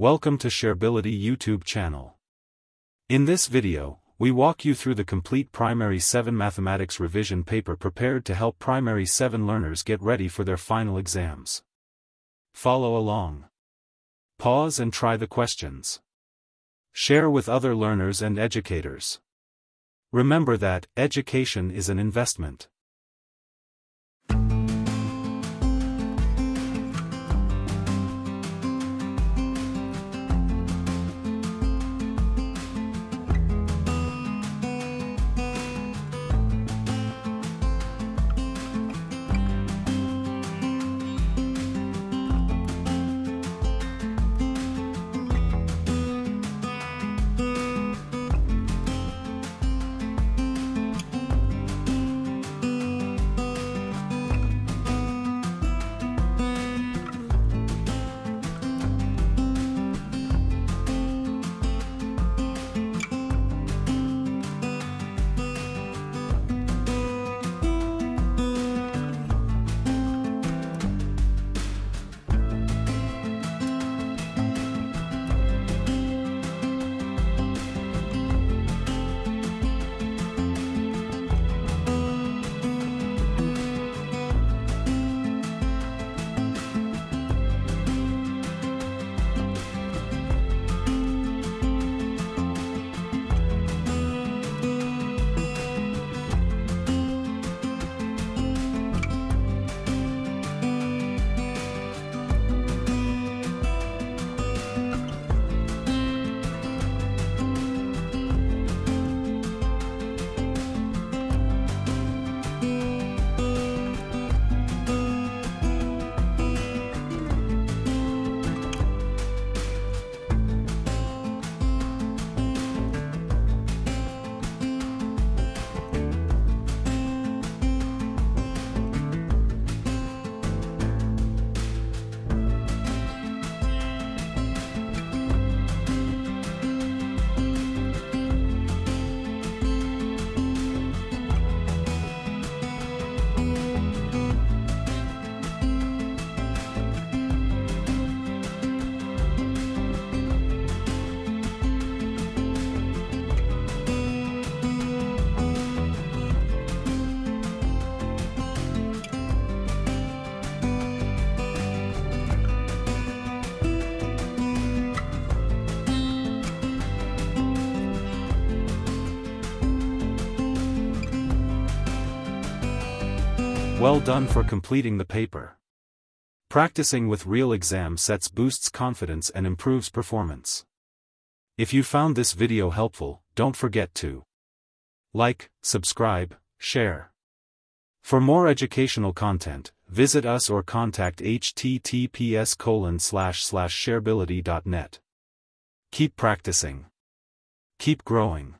Welcome to Sharebility YouTube channel. In this video, we walk you through the complete Primary 7 Mathematics revision paper prepared to help Primary 7 learners get ready for their final exams. Follow along. Pause and try the questions. Share with other learners and educators. Remember that, education is an investment. Well done for completing the paper. Practicing with real exam sets boosts confidence and improves performance. If you found this video helpful, don't forget to like, subscribe, share. For more educational content, visit us or contact https colon slash slash sharebility.net. Keep practicing. Keep growing.